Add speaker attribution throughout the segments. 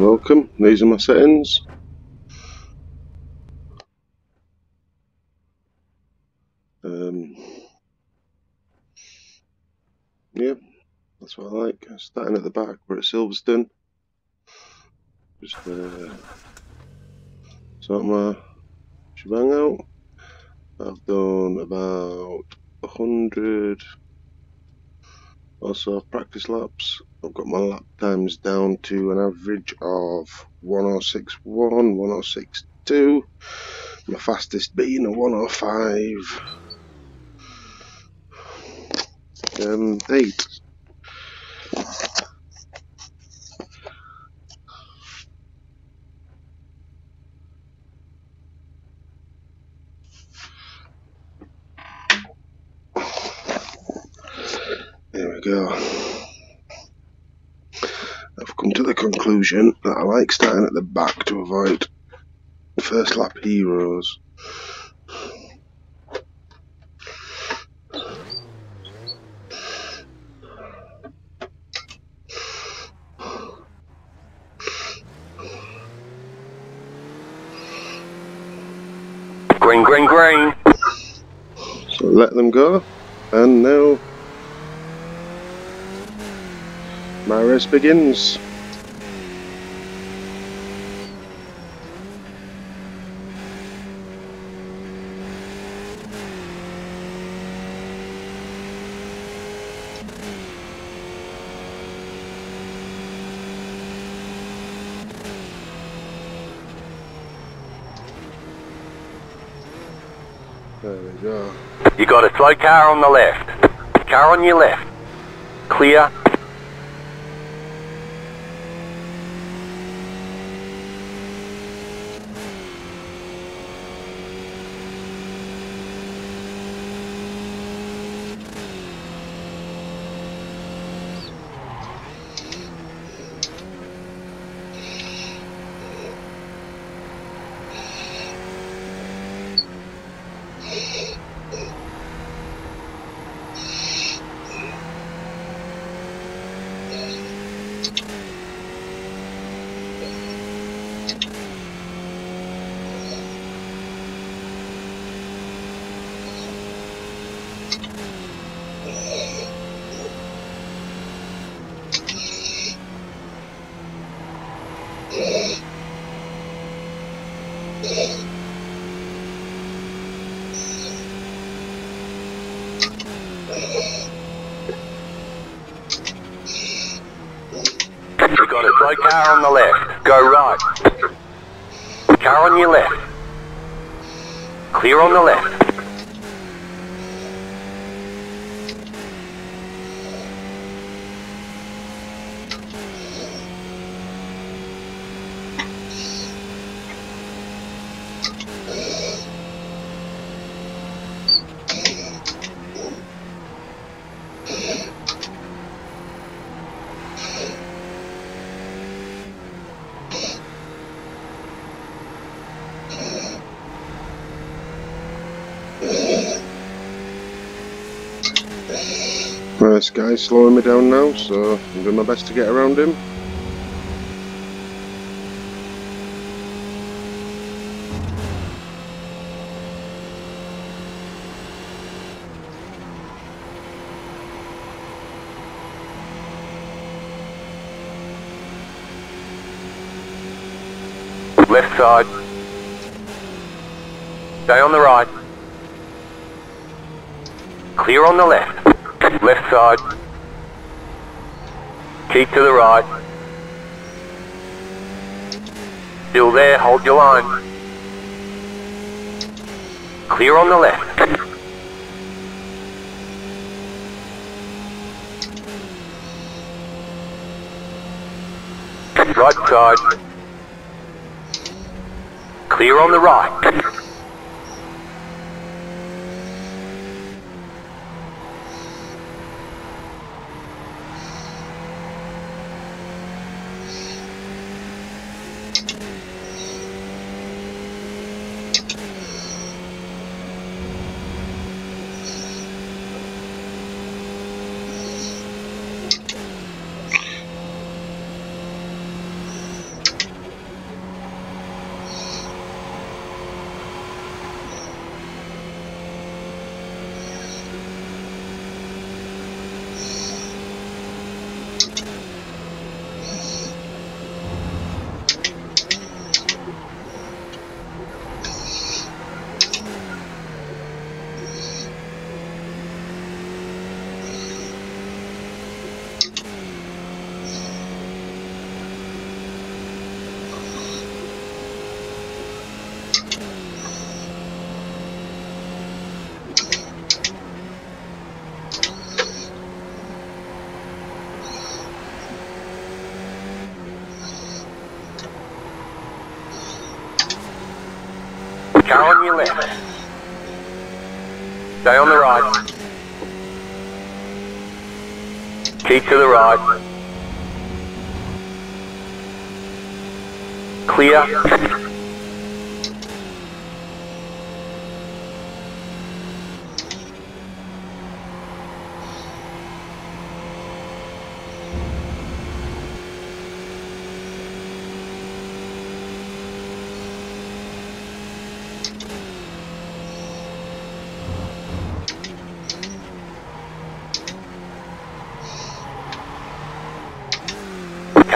Speaker 1: welcome. These are my settings. Um, yeah, that's what I like. Starting at the back, we're at Silverstone. Just uh, sort my shebang out. I've done about a hundred or so practice laps. I've got my lap times down to an average of 1061, 1062. My fastest being a 105. Um, 8. There we go. I've come to the conclusion that I like starting at the back to avoid first lap heroes.
Speaker 2: Green, green, green.
Speaker 1: So let them go. And now my race begins.
Speaker 2: You got a slow car on the left. Car on your left. Clear. You got a slow car on the left. Go right. Car on your left. Clear on the left.
Speaker 1: This guy's slowing me down now, so I'm doing my best to get around him.
Speaker 2: Left side. Stay on the right. Clear on the left. Left side. Keep to the right. Still there, hold your line. Clear on the left. Right side. Clear on the right. Your left. Stay on the right. Keep to the right. Clear.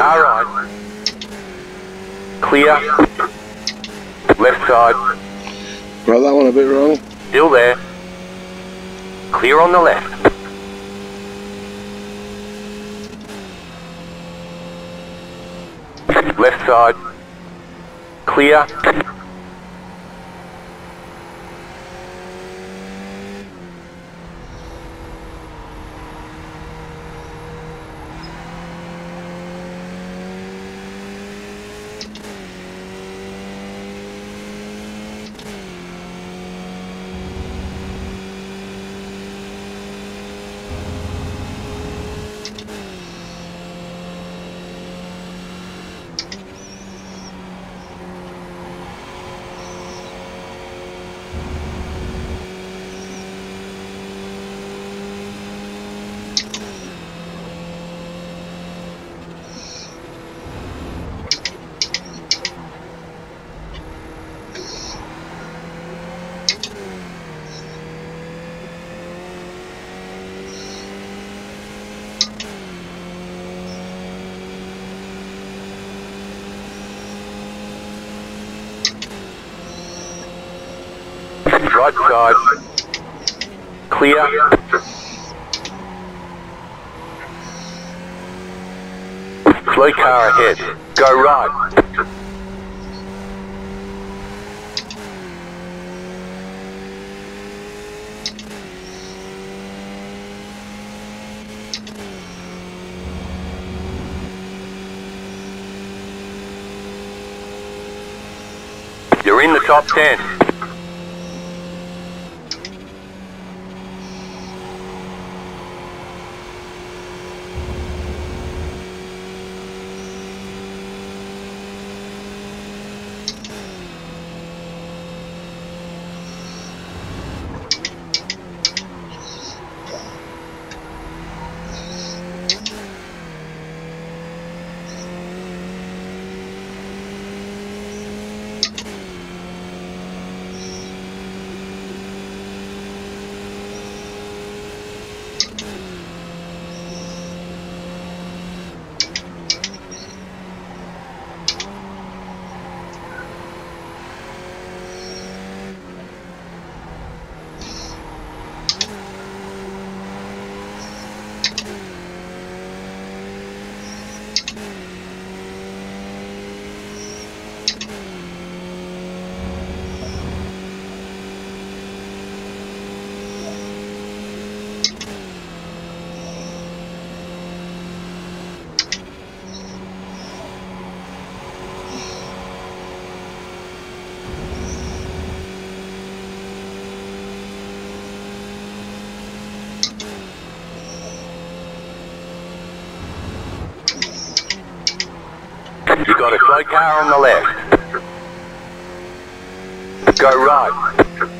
Speaker 2: Car right. Clear. Left side.
Speaker 1: Got that one a bit wrong.
Speaker 2: Still there. Clear on the left. Left side. Clear. Right side. Clear. Slow car ahead. Go right. You're in the top 10. You got a slow car on the left. Go right.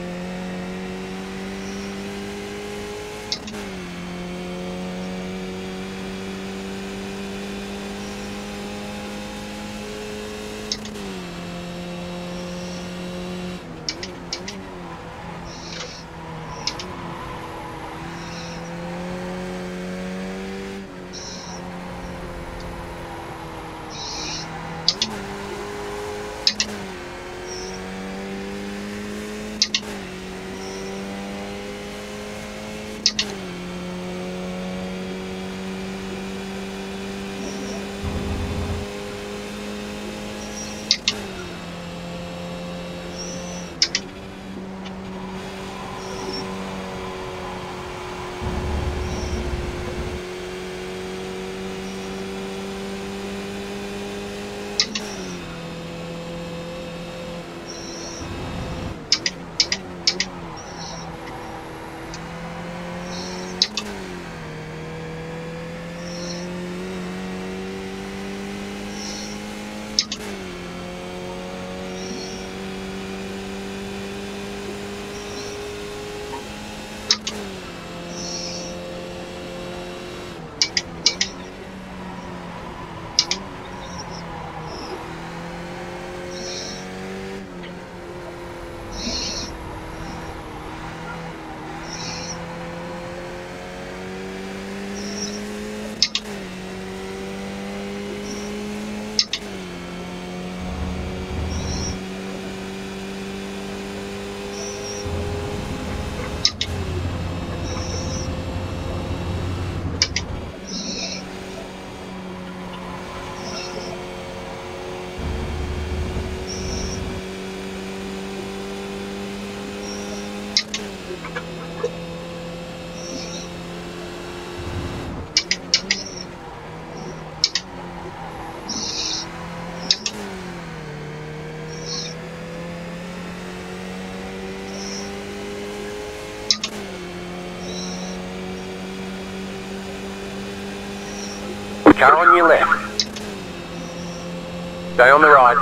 Speaker 2: Car on your left. Stay on the right.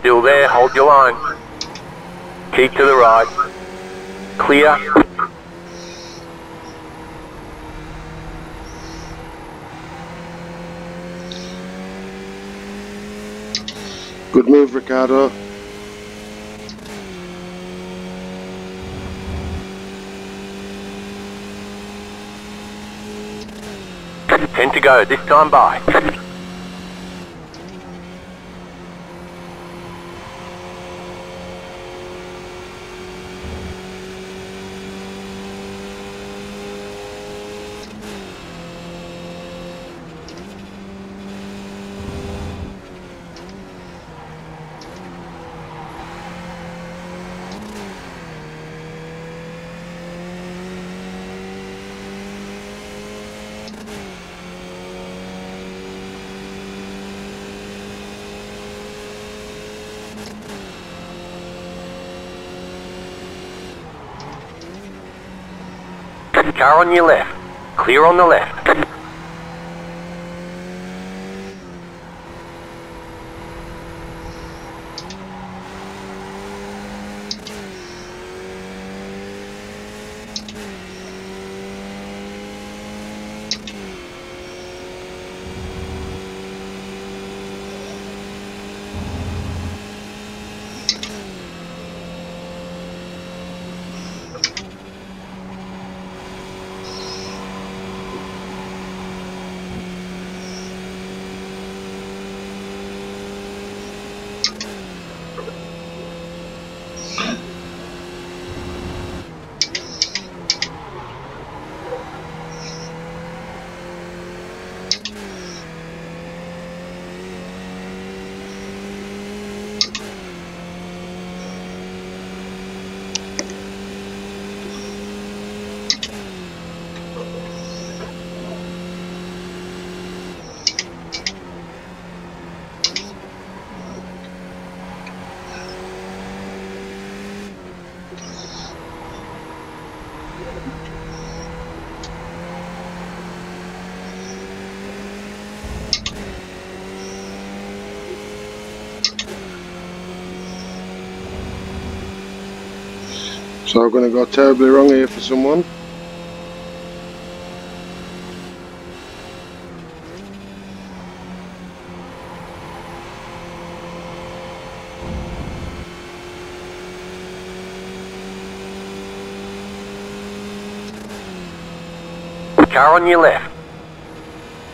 Speaker 2: Still there, hold your line. Keep to the right. Clear.
Speaker 1: Good move, Ricardo.
Speaker 2: Ten to go, this time by. Car on your left. Clear on the left.
Speaker 1: So I'm going to go terribly wrong here for someone.
Speaker 2: Car on your left.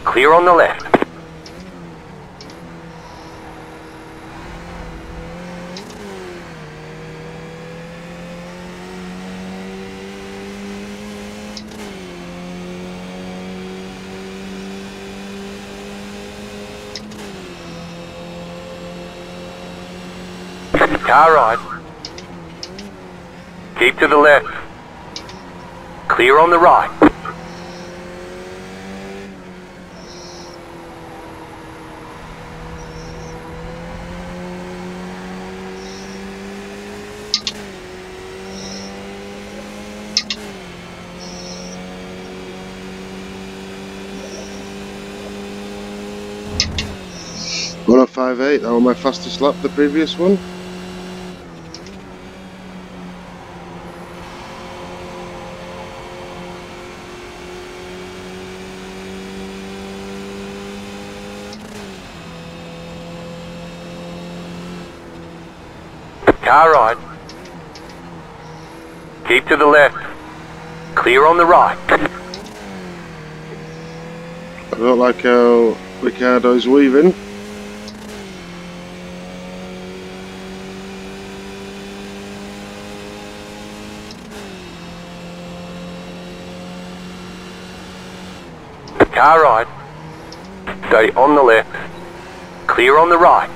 Speaker 2: Clear on the left. Car right. Keep to the left. Clear on the right.
Speaker 1: One oh five eight. That was my fastest lap. The previous one.
Speaker 2: Car right. Keep to the left. Clear on the right.
Speaker 1: I don't like how Ricardo's weaving.
Speaker 2: Car right. Stay on the left. Clear on the right.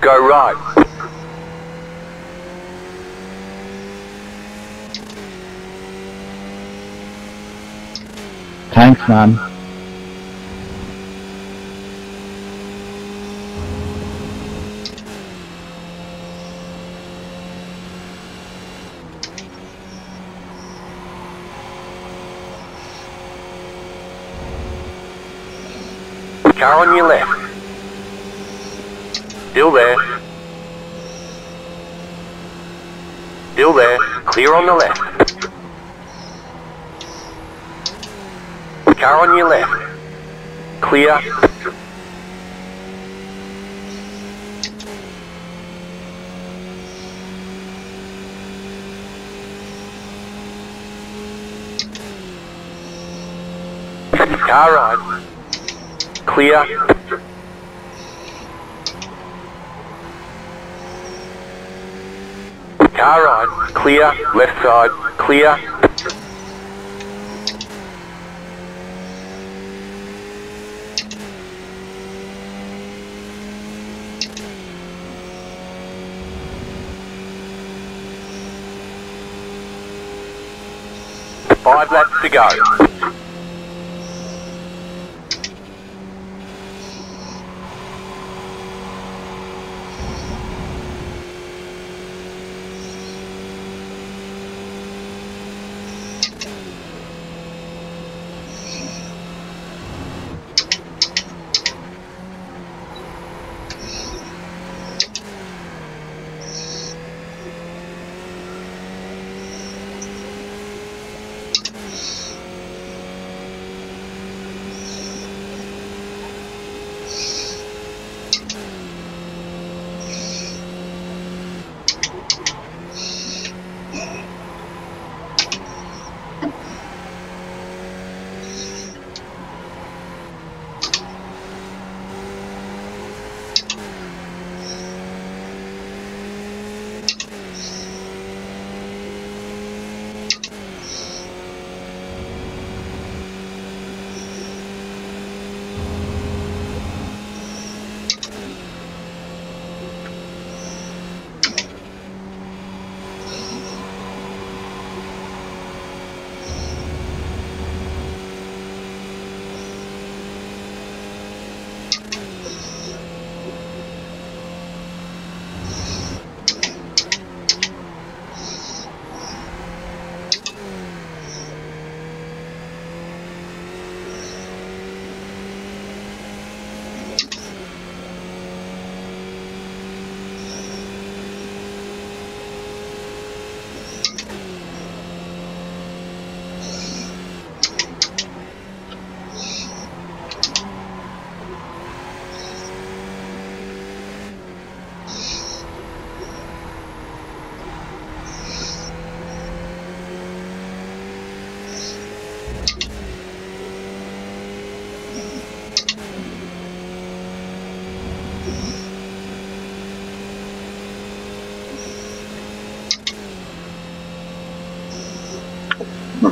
Speaker 2: Go right.
Speaker 3: Thanks, man.
Speaker 2: Car on your left. Still there. Still there. Clear on the left. Car on your left. Clear. Car right. Clear. Car right. Clear. Left side. Clear. Five laps to go.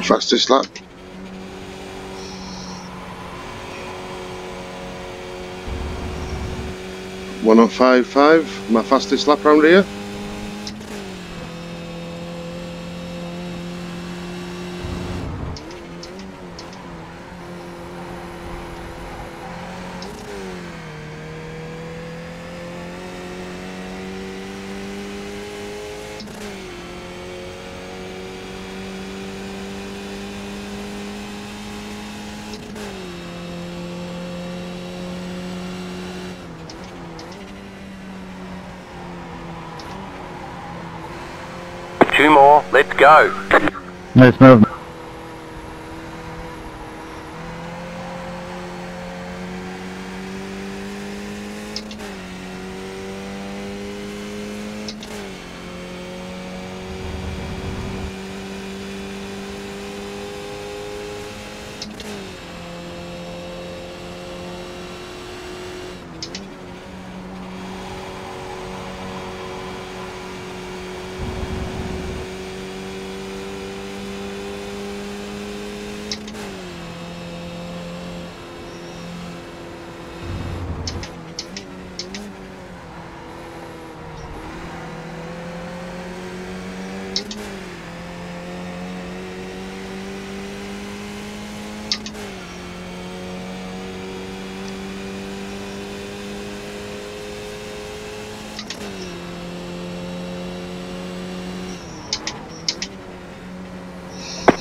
Speaker 1: Fastest lap. One oh five five. My fastest lap round here.
Speaker 2: Let's
Speaker 3: move.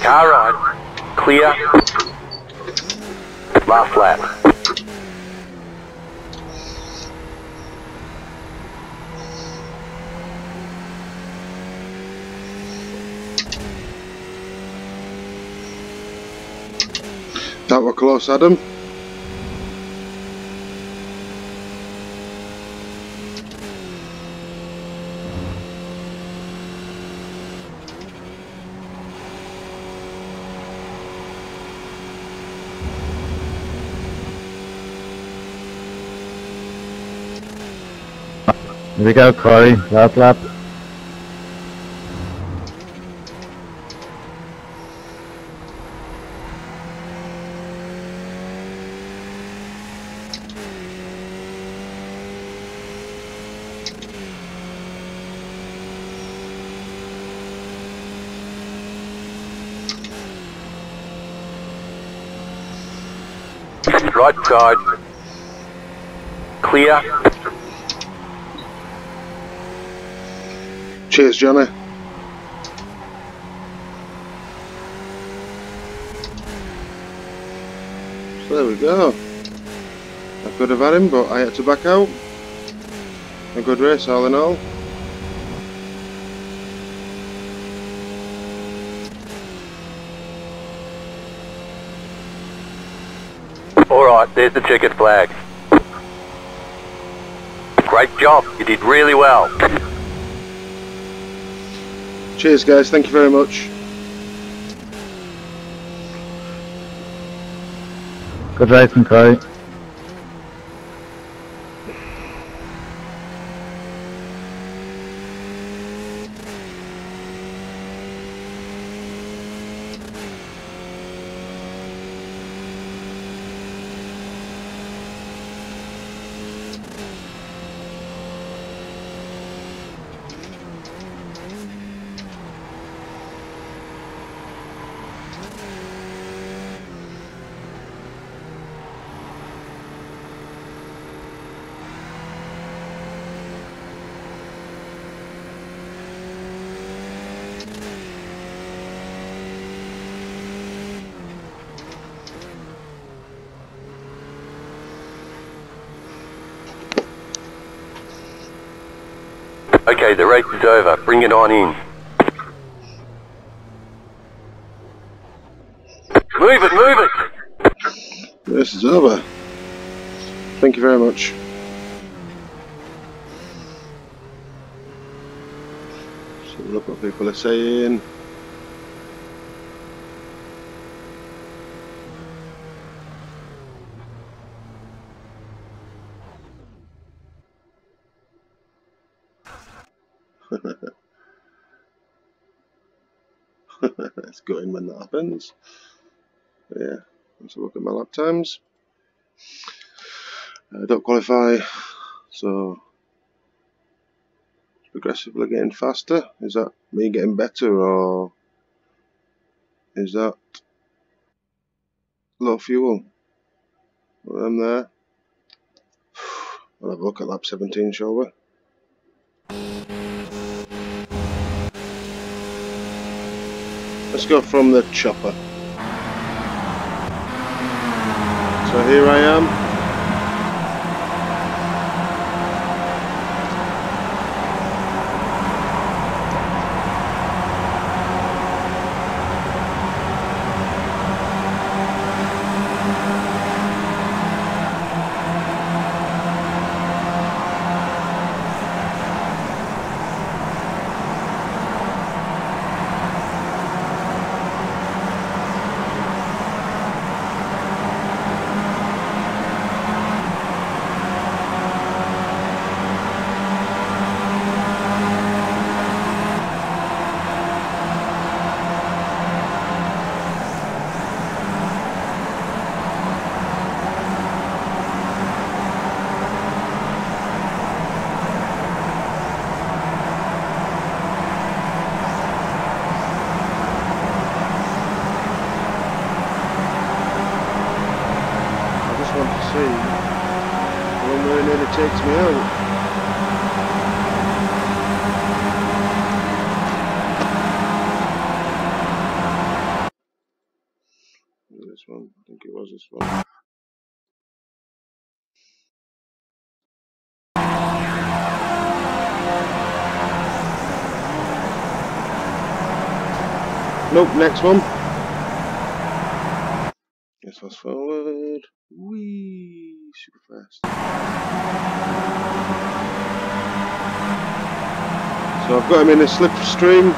Speaker 2: Car on. Clear. Last lap.
Speaker 1: That were close, Adam.
Speaker 3: We go, Corey. Last lap.
Speaker 2: Right side. Clear.
Speaker 1: Cheers, Johnny. So there we go. I could have had him, but I had to back out. A good race, all in all.
Speaker 2: Alright, there's the checkered flag. Great job. You did really well.
Speaker 1: Cheers, guys. Thank you very much.
Speaker 3: Good racing, Corey.
Speaker 2: Okay, the race is over. Bring it on in. Move it, move it!
Speaker 1: This is over. Thank you very much. So look what people are saying. It's going when that happens. But yeah, let's look at my lap times. I don't qualify, so progressively getting faster. Is that me getting better, or is that low fuel? Well, I'm there. We'll have a look at lap 17, shall we? Let's go from the chopper. So here I am. takes me out. This one, I think it was this one. Nope, next one. Let's fast forward. Whee! So I've got him in a slipstream.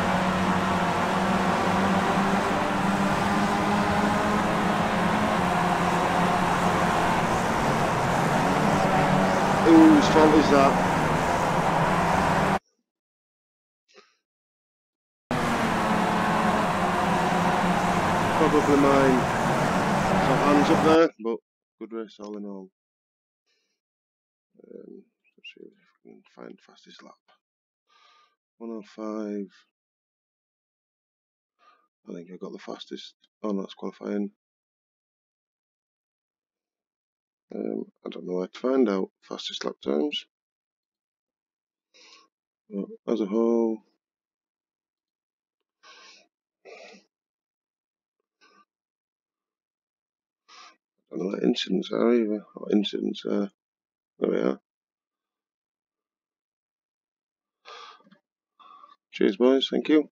Speaker 1: Whose fault is that? Probably mine. So hands up there, but good race all in all. Um, let's see if we can find fastest lap. 105. I think I got the fastest. Oh, no, that's qualifying. Um, I don't know where to find out fastest lap times. But as a whole, I don't know what incidents are either. What incidents are. There we are. Cheers, boys. Thank you.